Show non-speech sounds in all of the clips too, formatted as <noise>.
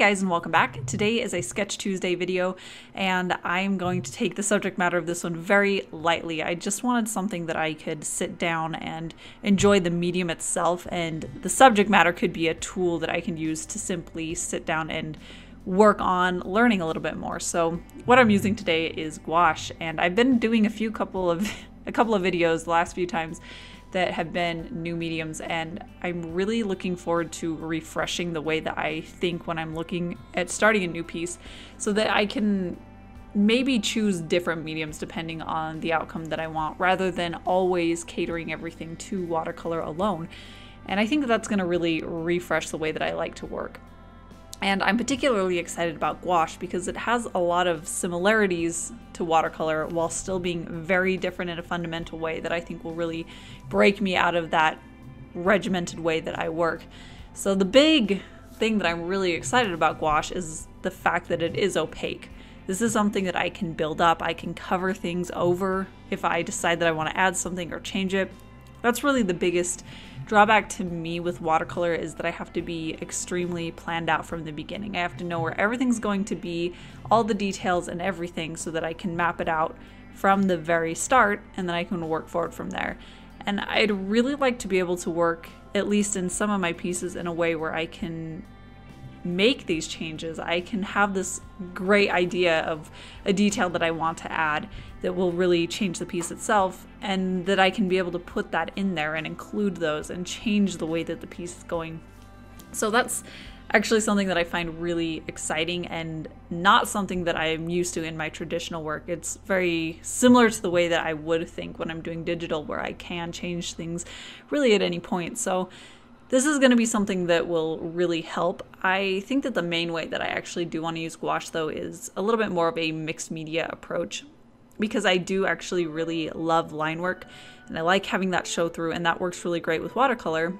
guys and welcome back. Today is a Sketch Tuesday video and I'm going to take the subject matter of this one very lightly. I just wanted something that I could sit down and enjoy the medium itself and the subject matter could be a tool that I can use to simply sit down and work on learning a little bit more. So what I'm using today is gouache and I've been doing a few couple of <laughs> a couple of videos the last few times that have been new mediums and I'm really looking forward to refreshing the way that I think when I'm looking at starting a new piece so that I can maybe choose different mediums depending on the outcome that I want rather than always catering everything to watercolor alone. And I think that that's going to really refresh the way that I like to work. And I'm particularly excited about gouache because it has a lot of similarities to watercolor while still being very different in a fundamental way that I think will really break me out of that regimented way that I work. So the big thing that I'm really excited about gouache is the fact that it is opaque. This is something that I can build up. I can cover things over if I decide that I want to add something or change it. That's really the biggest drawback to me with watercolor is that I have to be extremely planned out from the beginning. I have to know where everything's going to be, all the details and everything so that I can map it out from the very start and then I can work forward from there. And I'd really like to be able to work, at least in some of my pieces, in a way where I can make these changes. I can have this great idea of a detail that I want to add that will really change the piece itself, and that I can be able to put that in there and include those and change the way that the piece is going. So that's actually something that I find really exciting and not something that I'm used to in my traditional work. It's very similar to the way that I would think when I'm doing digital, where I can change things really at any point. So this is going to be something that will really help. I think that the main way that I actually do want to use gouache though is a little bit more of a mixed media approach because I do actually really love line work and I like having that show through and that works really great with watercolor.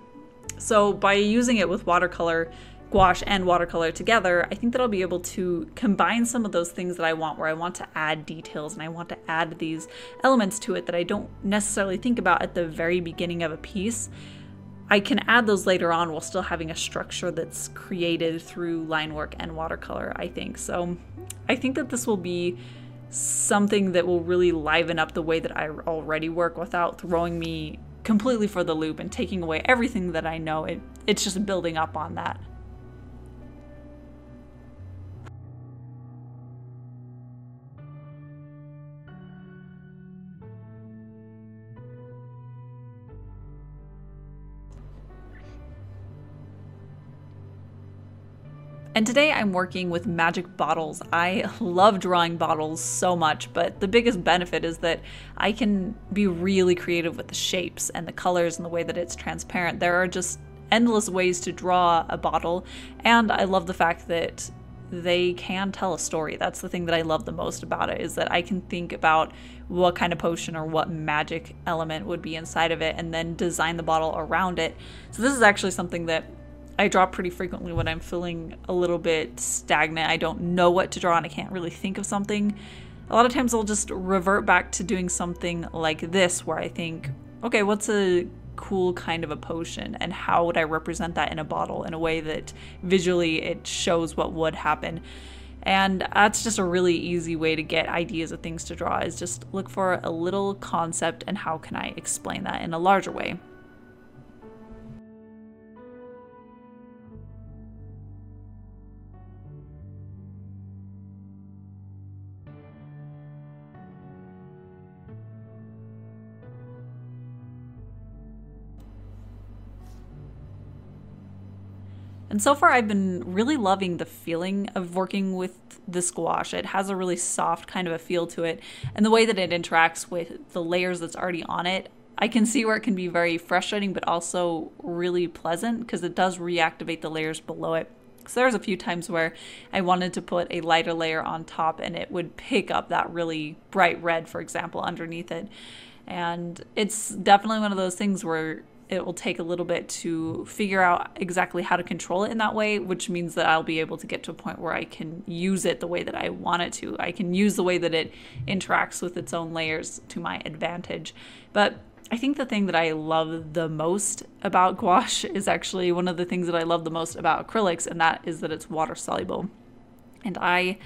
So by using it with watercolor, gouache and watercolor together, I think that I'll be able to combine some of those things that I want where I want to add details and I want to add these elements to it that I don't necessarily think about at the very beginning of a piece I can add those later on while still having a structure that's created through line work and watercolor, I think. So I think that this will be something that will really liven up the way that I already work without throwing me completely for the loop and taking away everything that I know. It, it's just building up on that. And today I'm working with magic bottles. I love drawing bottles so much, but the biggest benefit is that I can be really creative with the shapes and the colors and the way that it's transparent. There are just endless ways to draw a bottle, and I love the fact that they can tell a story. That's the thing that I love the most about it is that I can think about what kind of potion or what magic element would be inside of it and then design the bottle around it. So this is actually something that I draw pretty frequently when I'm feeling a little bit stagnant. I don't know what to draw and I can't really think of something. A lot of times I'll just revert back to doing something like this where I think, okay, what's a cool kind of a potion and how would I represent that in a bottle in a way that visually it shows what would happen. And that's just a really easy way to get ideas of things to draw is just look for a little concept and how can I explain that in a larger way. And so far, I've been really loving the feeling of working with the gouache. It has a really soft kind of a feel to it. And the way that it interacts with the layers that's already on it, I can see where it can be very frustrating, but also really pleasant because it does reactivate the layers below it. So there's a few times where I wanted to put a lighter layer on top and it would pick up that really bright red, for example, underneath it. And it's definitely one of those things where it will take a little bit to figure out exactly how to control it in that way, which means that I'll be able to get to a point where I can use it the way that I want it to. I can use the way that it interacts with its own layers to my advantage. But I think the thing that I love the most about gouache <laughs> is actually one of the things that I love the most about acrylics, and that is that it's water soluble. And I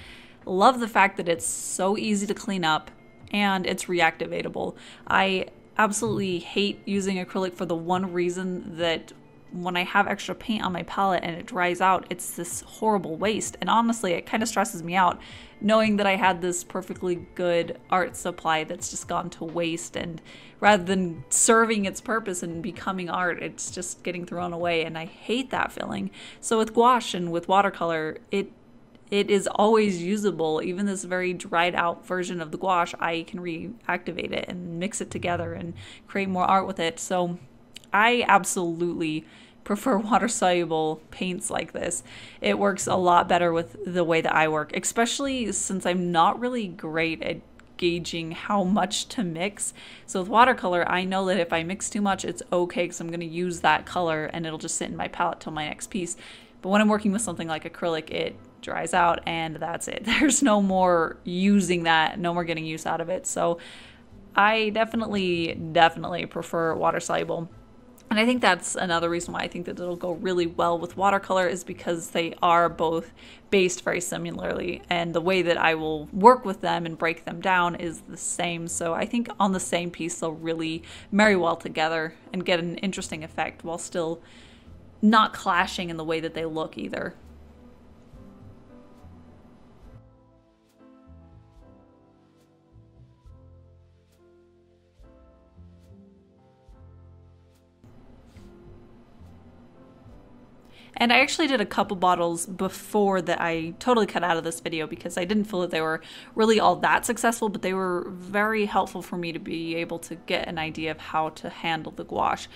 love the fact that it's so easy to clean up and it's reactivatable. I absolutely hate using acrylic for the one reason that when I have extra paint on my palette and it dries out, it's this horrible waste. And honestly, it kind of stresses me out knowing that I had this perfectly good art supply that's just gone to waste. And rather than serving its purpose and becoming art, it's just getting thrown away. And I hate that feeling. So with gouache and with watercolor, it it is always usable. Even this very dried out version of the gouache, I can reactivate it and mix it together and create more art with it. So I absolutely prefer <laughs> water soluble paints like this. It works a lot better with the way that I work, especially since I'm not really great at gauging how much to mix. So with watercolor, I know that if I mix too much, it's okay because I'm going to use that color and it'll just sit in my palette till my next piece. But when I'm working with something like acrylic, it dries out and that's it. <laughs> There's no more using that, no more getting use out of it. So I definitely, definitely prefer water soluble. And I think that's another reason why I think that it'll go really well with watercolor is because they are both based very similarly and the way that I will work with them and break them down is the same. So I think on the same piece they'll really marry well together and get an interesting effect while still not clashing in the way that they look either. And I actually did a couple bottles before that I totally cut out of this video because I didn't feel that they were really all that successful, but they were very helpful for me to be able to get an idea of how to handle the gouache.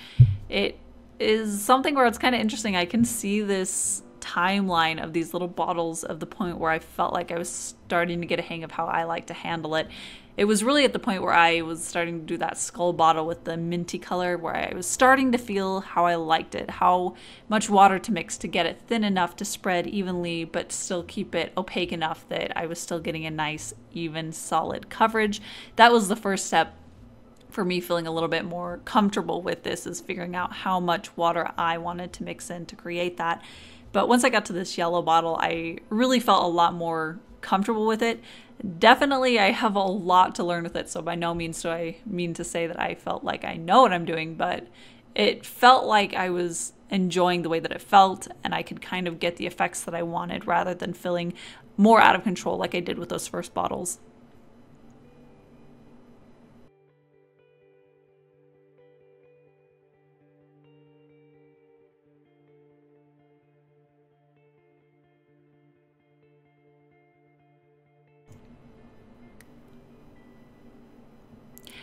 It is something where it's kind of interesting. I can see this timeline of these little bottles of the point where I felt like I was starting to get a hang of how I like to handle it it was really at the point where I was starting to do that skull bottle with the minty color, where I was starting to feel how I liked it, how much water to mix to get it thin enough to spread evenly, but still keep it opaque enough that I was still getting a nice, even, solid coverage. That was the first step for me feeling a little bit more comfortable with this is figuring out how much water I wanted to mix in to create that. But once I got to this yellow bottle, I really felt a lot more comfortable with it. Definitely, I have a lot to learn with it, so by no means do I mean to say that I felt like I know what I'm doing, but it felt like I was enjoying the way that it felt and I could kind of get the effects that I wanted rather than feeling more out of control like I did with those first bottles.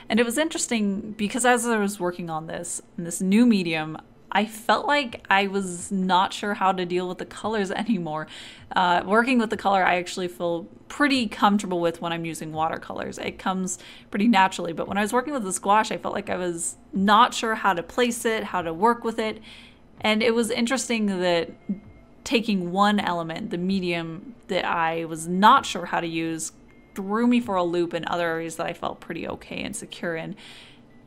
And it was interesting because as I was working on this, this new medium, I felt like I was not sure how to deal with the colors <laughs> anymore. Uh, working with the color, I actually feel pretty comfortable with when I'm using watercolors. It comes pretty naturally. But when I was working with the gouache, I felt like I was not sure how to place it, how to work with it. And it was interesting that taking one element, the medium that I was not sure how to use, threw me for a loop in other areas that I felt pretty okay and secure in.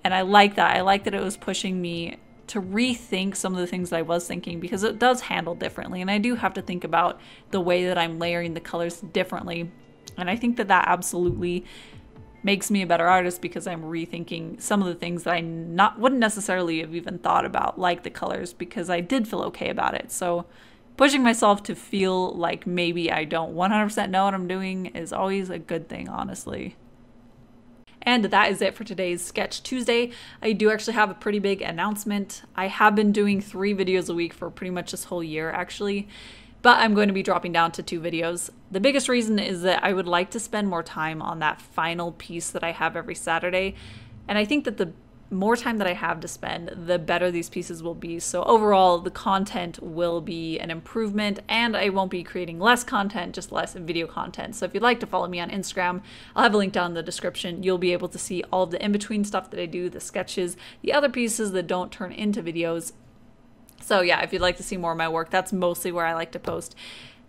And I like that. I like that it was pushing me to rethink some of the things that I was thinking because it does handle differently. And I do have to think about the way that I'm layering the colors differently. And I think that that absolutely makes me a better artist because I'm rethinking some of the things that I not wouldn't necessarily have even thought about, like the colors, because I did feel okay about it. So pushing myself to feel like maybe I don't 100% know what I'm doing is always a good thing, honestly. And that is it for today's Sketch Tuesday. I do actually have a pretty big announcement. I have been doing three videos a week for pretty much this whole year, actually, but I'm going to be dropping down to two videos. The biggest reason is that I would like to spend more time on that final piece that I have every Saturday. And I think that the more time that I have to spend, the better these pieces will be. So overall, the content will be an improvement and I won't be creating less content, just less video content. So if you'd like to follow me on Instagram, I'll have a link down in the description. You'll be able to see all of the in-between stuff that I do, the sketches, the other pieces that don't turn into videos. So yeah, if you'd like to see more of my work, that's mostly where I like to post.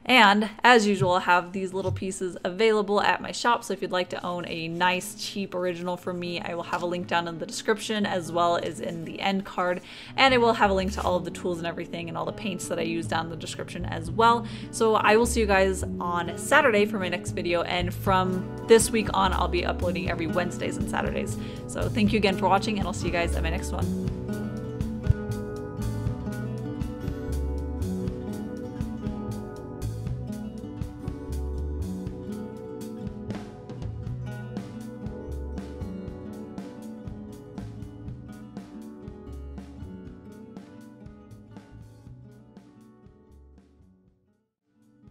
And as usual, I have these little pieces available at my shop. So if you'd like to own a nice, cheap original from me, I will have a link down in the description as well as in the end card. And I will have a link to all of the tools and everything and all the paints that I use down in the description as well. So I will see you guys on Saturday for my next video. And from this week on, I'll be uploading every Wednesdays and Saturdays. So thank you again for watching and I'll see you guys at my next one.